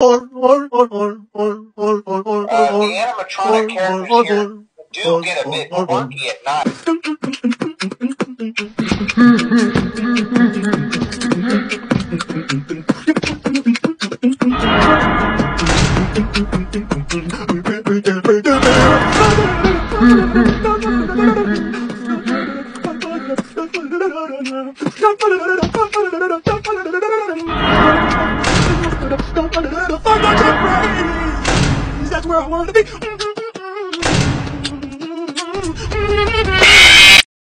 The animatronic characters here do get a bit quirky at night. That's where I wanna be. Mm-hmm.